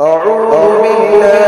أعوذ بالله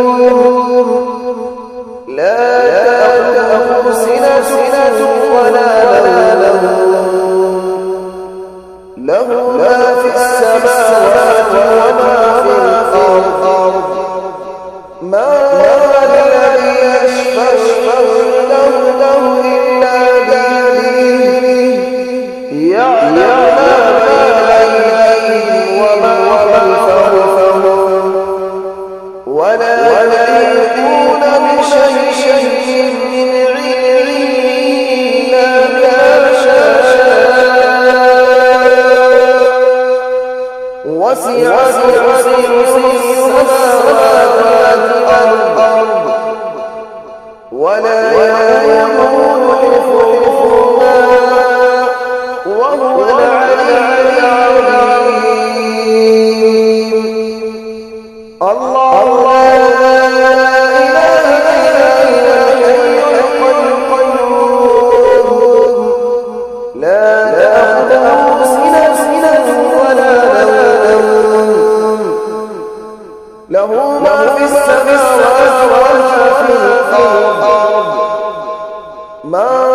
النور لا وسع كرسيه السماوات والأرض ولا يموت حفظهما وهو العلي العظيم الله मां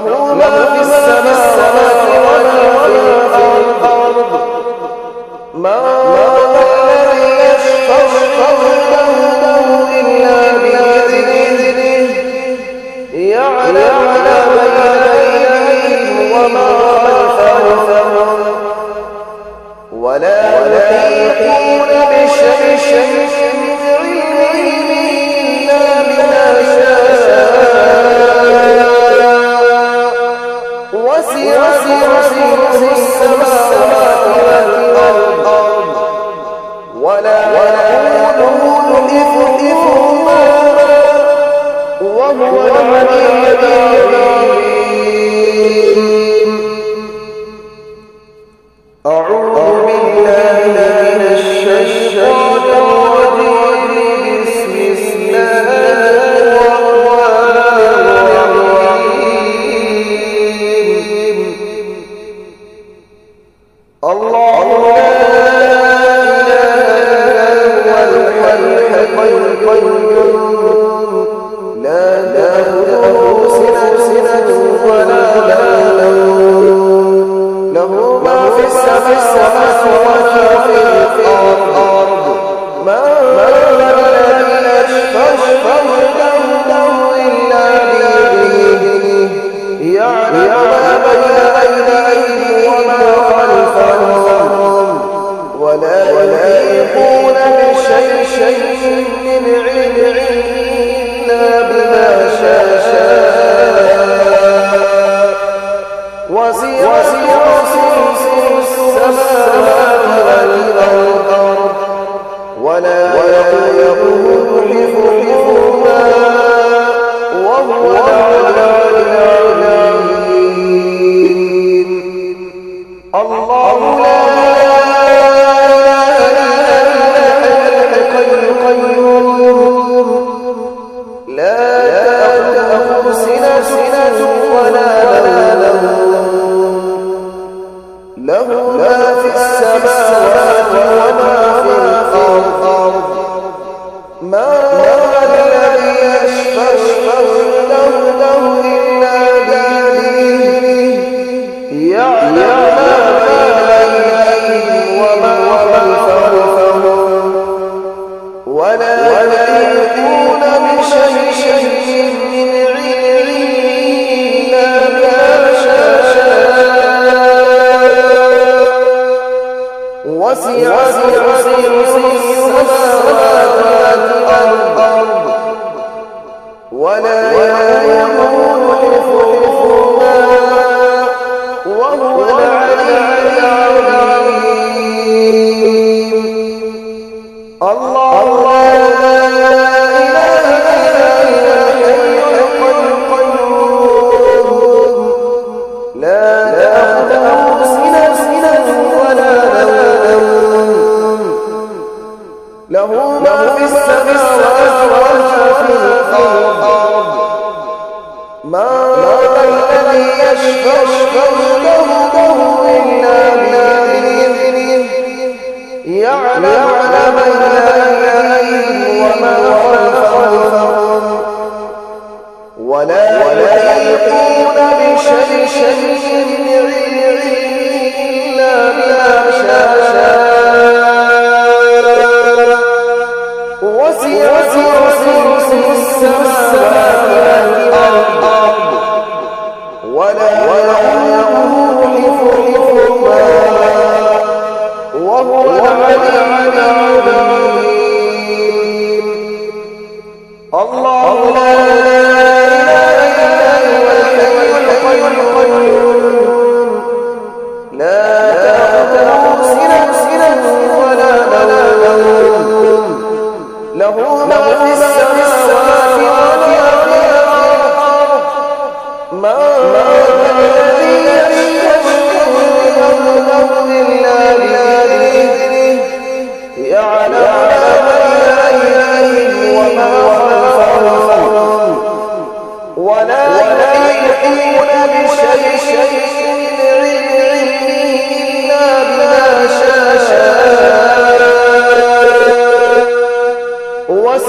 له ما في السماوات وما في الأرض. أعوذ له ما في السماوات وما في الأرض. وسع كرسيه السماوات والأرض ولا يموت حفظهما وهو العلي العظيم. الله, الله السماوات في الأرض. ما الذي يشفع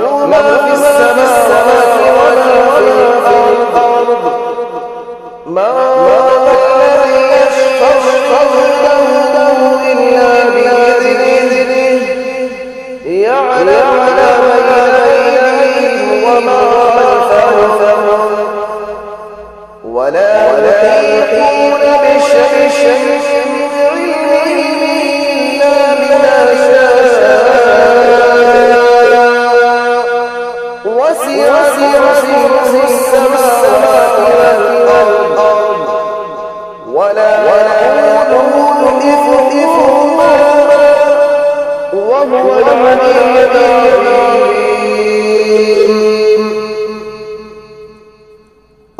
له ما في السماوات وما في الأرض. ما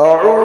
أعوذ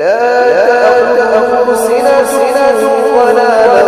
لا تأخذ سنة ولا نوم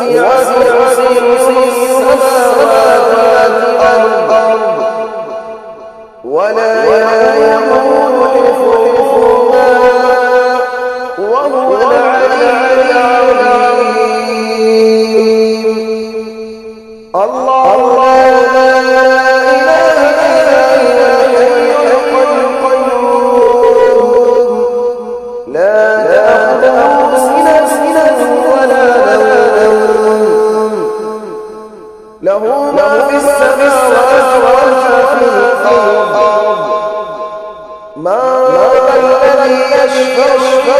وسع كرسيه السماوات والأرض ولا يؤوده حفظهما وهو العلي العظيم الله الأرض ما هو الذي يشفع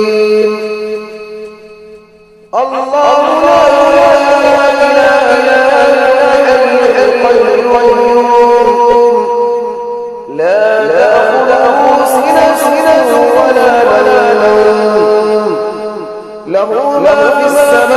ما في السماء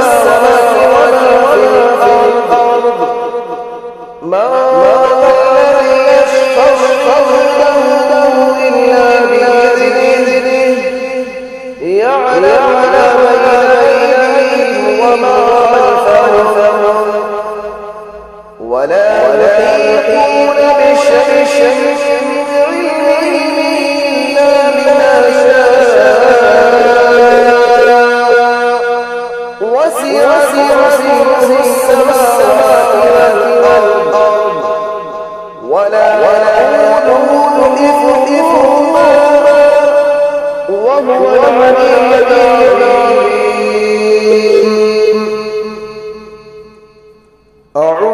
أعوذ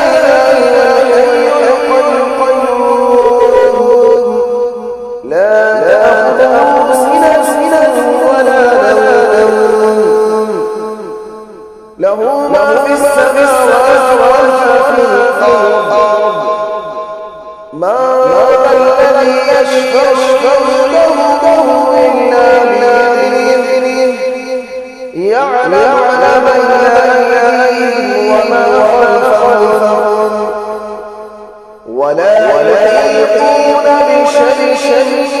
في السماوات وما في الأرض ما الذي يشفع عنده إلا بإذنه يعلم بين أيديهم وما خلفهم ولا يحيطون بشيء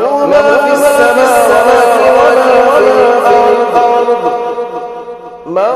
له ما في السماوات وما في الأرض. ما